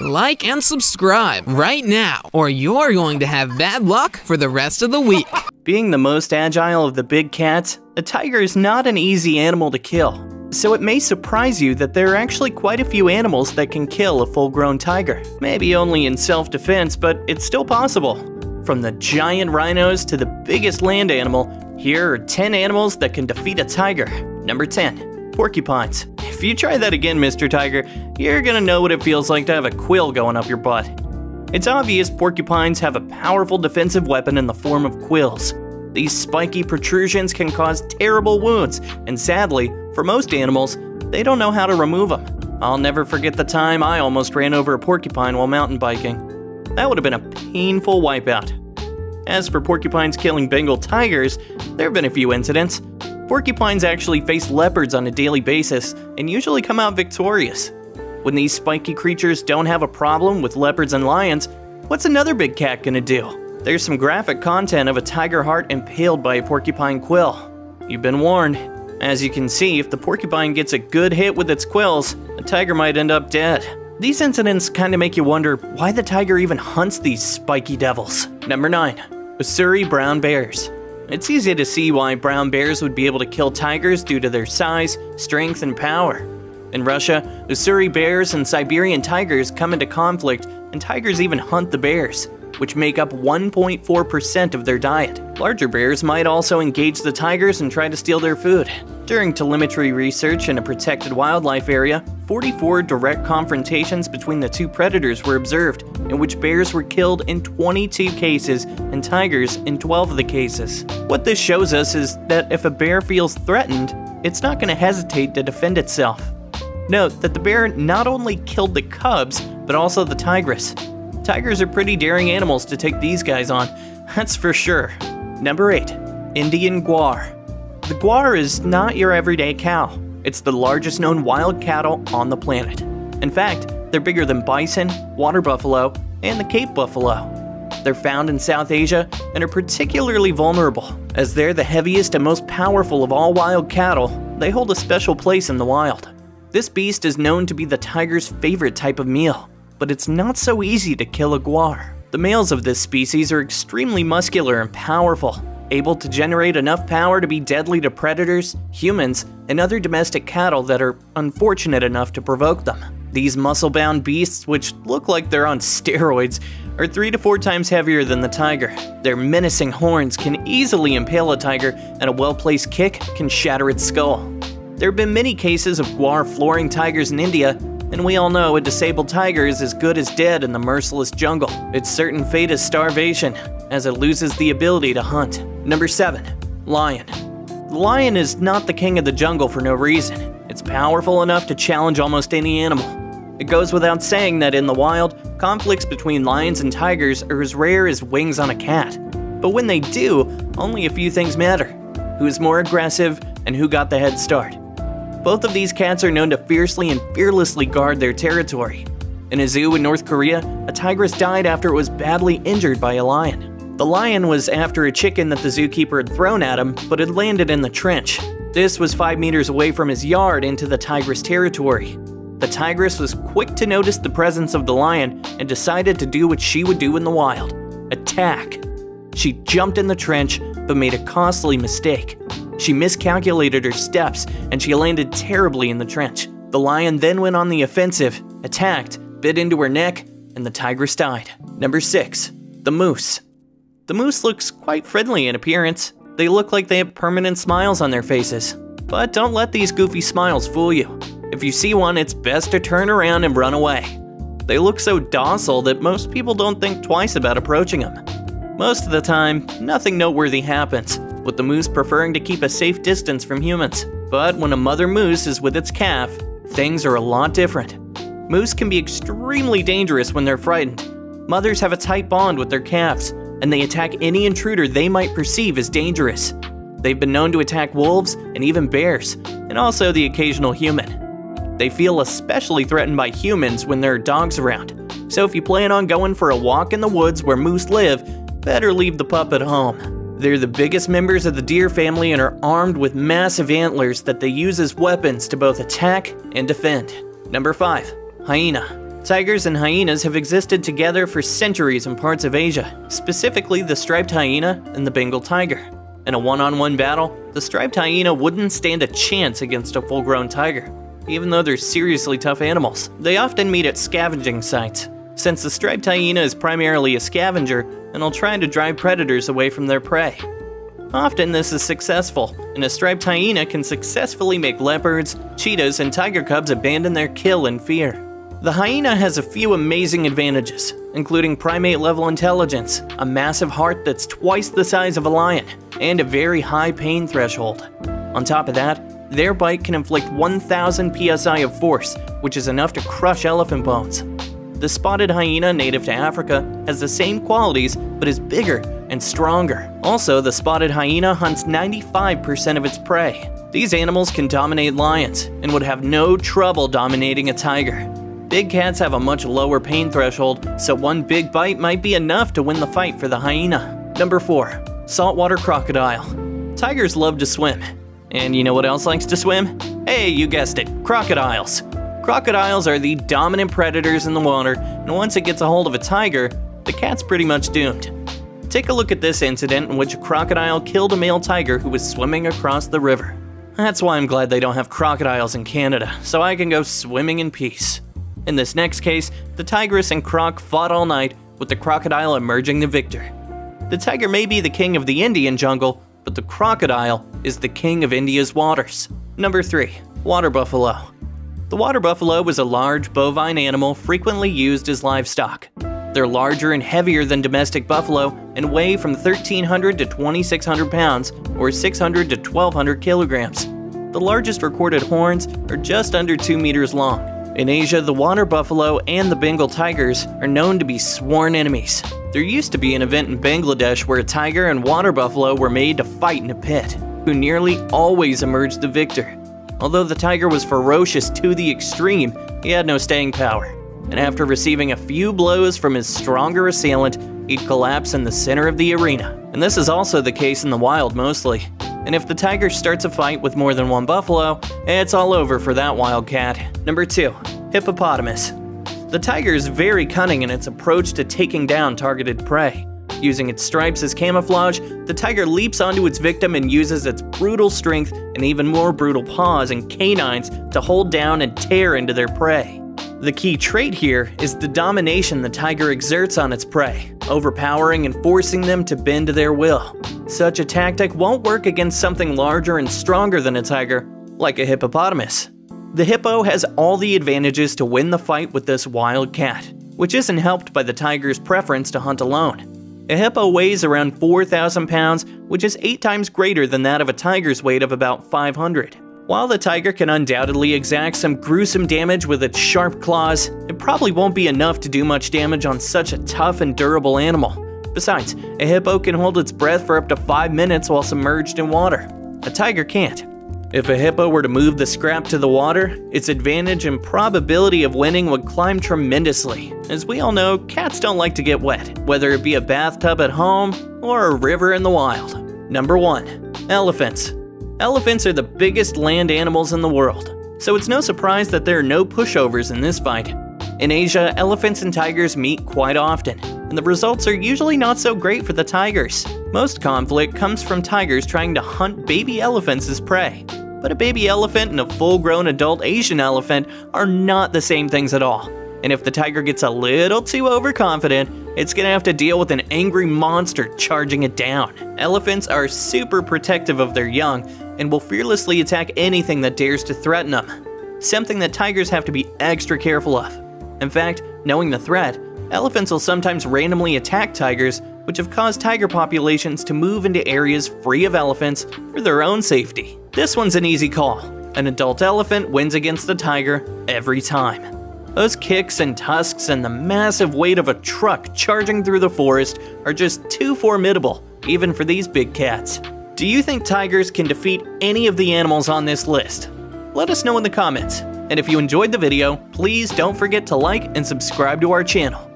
Like and subscribe right now, or you're going to have bad luck for the rest of the week. Being the most agile of the big cats, a tiger is not an easy animal to kill. So it may surprise you that there are actually quite a few animals that can kill a full-grown tiger. Maybe only in self-defense, but it's still possible. From the giant rhinos to the biggest land animal, here are 10 animals that can defeat a tiger. Number 10. Porcupines. If you try that again, Mr. Tiger, you're gonna know what it feels like to have a quill going up your butt. It's obvious porcupines have a powerful defensive weapon in the form of quills. These spiky protrusions can cause terrible wounds, and sadly, for most animals, they don't know how to remove them. I'll never forget the time I almost ran over a porcupine while mountain biking. That would have been a painful wipeout. As for porcupines killing Bengal tigers, there have been a few incidents. Porcupines actually face leopards on a daily basis and usually come out victorious. When these spiky creatures don't have a problem with leopards and lions, what's another big cat gonna do? There's some graphic content of a tiger heart impaled by a porcupine quill. You've been warned. As you can see, if the porcupine gets a good hit with its quills, the tiger might end up dead. These incidents kind of make you wonder why the tiger even hunts these spiky devils. Number 9. Ussuri brown bears. It's easy to see why brown bears would be able to kill tigers due to their size, strength, and power. In Russia, Ussuri bears and Siberian tigers come into conflict, and tigers even hunt the bears, which make up 1.4% of their diet. Larger bears might also engage the tigers and try to steal their food. During telemetry research in a protected wildlife area, 44 direct confrontations between the two predators were observed, in which bears were killed in 22 cases and tigers in 12 of the cases. What this shows us is that if a bear feels threatened, it's not going to hesitate to defend itself. Note that the bear not only killed the cubs, but also the tigress. Tigers are pretty daring animals to take these guys on, that's for sure. Number 8. Indian Gaur. The gaur is not your everyday cow. It's the largest known wild cattle on the planet. In fact, they're bigger than bison, water buffalo, and the Cape buffalo. They're found in South Asia and are particularly vulnerable. As they're the heaviest and most powerful of all wild cattle, they hold a special place in the wild. This beast is known to be the tiger's favorite type of meal, but it's not so easy to kill a gaur. The males of this species are extremely muscular and powerful, able to generate enough power to be deadly to predators, humans, and other domestic cattle that are unfortunate enough to provoke them. These muscle-bound beasts, which look like they're on steroids, are three to four times heavier than the tiger. Their menacing horns can easily impale a tiger, and a well-placed kick can shatter its skull. There have been many cases of gaur flooring tigers in India, and we all know a disabled tiger is as good as dead in the merciless jungle. Its certain fate is starvation, as it loses the ability to hunt. Number 7. Lion. The lion is not the king of the jungle for no reason. It's powerful enough to challenge almost any animal. It goes without saying that in the wild, conflicts between lions and tigers are as rare as wings on a cat. But when they do, only a few things matter. Who is more aggressive and who got the head start. Both of these cats are known to fiercely and fearlessly guard their territory. In a zoo in North Korea, a tigress died after it was badly injured by a lion. The lion was after a chicken that the zookeeper had thrown at him, but had landed in the trench. This was 5 meters away from his yard into the tigress territory. The tigress was quick to notice the presence of the lion and decided to do what she would do in the wild attack. She jumped in the trench, but made a costly mistake. She miscalculated her steps and she landed terribly in the trench. The lion then went on the offensive, attacked, bit into her neck, and the tigress died. Number 6. The Moose. The moose looks quite friendly in appearance. They look like they have permanent smiles on their faces. But don't let these goofy smiles fool you. If you see one, it's best to turn around and run away. They look so docile that most people don't think twice about approaching them. Most of the time, nothing noteworthy happens, with the moose preferring to keep a safe distance from humans. But when a mother moose is with its calf, things are a lot different. Moose can be extremely dangerous when they're frightened. Mothers have a tight bond with their calves, and they attack any intruder they might perceive as dangerous. They've been known to attack wolves and even bears, and also the occasional human. They feel especially threatened by humans when there are dogs around, so if you plan on going for a walk in the woods where moose live, better leave the pup at home. They're the biggest members of the deer family and are armed with massive antlers that they use as weapons to both attack and defend. Number 5. Hyena. Tigers and hyenas have existed together for centuries in parts of Asia, specifically the striped hyena and the Bengal tiger. In a one on one battle, the striped hyena wouldn't stand a chance against a full grown tiger, even though they're seriously tough animals. They often meet at scavenging sites, since the striped hyena is primarily a scavenger and will try to drive predators away from their prey. Often this is successful, and a striped hyena can successfully make leopards, cheetahs, and tiger cubs abandon their kill in fear. The hyena has a few amazing advantages, including primate level intelligence, a massive heart that's twice the size of a lion, and a very high pain threshold. On top of that, their bite can inflict 1000 psi of force, which is enough to crush elephant bones. The spotted hyena native to Africa has the same qualities but is bigger and stronger. Also, the spotted hyena hunts 95% of its prey. These animals can dominate lions and would have no trouble dominating a tiger. Big cats have a much lower pain threshold, so one big bite might be enough to win the fight for the hyena. Number 4. Saltwater Crocodile Tigers love to swim. And you know what else likes to swim? Hey, you guessed it, crocodiles. Crocodiles are the dominant predators in the water, and once it gets a hold of a tiger, the cat's pretty much doomed. Take a look at this incident in which a crocodile killed a male tiger who was swimming across the river. That's why I'm glad they don't have crocodiles in Canada, so I can go swimming in peace. In this next case, the tigress and croc fought all night, with the crocodile emerging the victor. The tiger may be the king of the Indian jungle, but the crocodile is the king of India's waters. Number 3. Water Buffalo The water buffalo is a large bovine animal frequently used as livestock. They're larger and heavier than domestic buffalo and weigh from 1,300 to 2,600 pounds or 600 to 1,200 kilograms. The largest recorded horns are just under 2 meters long in Asia, the water buffalo and the Bengal tigers are known to be sworn enemies. There used to be an event in Bangladesh where a tiger and water buffalo were made to fight in a pit, who nearly always emerged the victor. Although the tiger was ferocious to the extreme, he had no staying power. And after receiving a few blows from his stronger assailant, he'd collapse in the center of the arena. And this is also the case in the wild mostly. And if the tiger starts a fight with more than one buffalo, it's all over for that wildcat. Number 2. Hippopotamus. The tiger is very cunning in its approach to taking down targeted prey. Using its stripes as camouflage, the tiger leaps onto its victim and uses its brutal strength and even more brutal paws and canines to hold down and tear into their prey. The key trait here is the domination the tiger exerts on its prey, overpowering and forcing them to bend to their will. Such a tactic won't work against something larger and stronger than a tiger, like a hippopotamus. The hippo has all the advantages to win the fight with this wild cat, which isn't helped by the tiger's preference to hunt alone. A hippo weighs around 4,000 pounds, which is 8 times greater than that of a tiger's weight of about 500. While the tiger can undoubtedly exact some gruesome damage with its sharp claws, it probably won't be enough to do much damage on such a tough and durable animal. Besides, a hippo can hold its breath for up to 5 minutes while submerged in water. A tiger can't. If a hippo were to move the scrap to the water, its advantage and probability of winning would climb tremendously. As we all know, cats don't like to get wet, whether it be a bathtub at home or a river in the wild. Number 1. Elephants Elephants are the biggest land animals in the world, so it's no surprise that there are no pushovers in this fight. In Asia, elephants and tigers meet quite often, and the results are usually not so great for the tigers. Most conflict comes from tigers trying to hunt baby elephants as prey. But a baby elephant and a full grown adult Asian elephant are not the same things at all. And if the tiger gets a little too overconfident, it's gonna have to deal with an angry monster charging it down. Elephants are super protective of their young and will fearlessly attack anything that dares to threaten them, something that tigers have to be extra careful of. In fact, knowing the threat, elephants will sometimes randomly attack tigers, which have caused tiger populations to move into areas free of elephants for their own safety. This one's an easy call. An adult elephant wins against the tiger every time. Those kicks and tusks and the massive weight of a truck charging through the forest are just too formidable, even for these big cats. Do you think tigers can defeat any of the animals on this list? Let us know in the comments. And if you enjoyed the video, please don't forget to like and subscribe to our channel.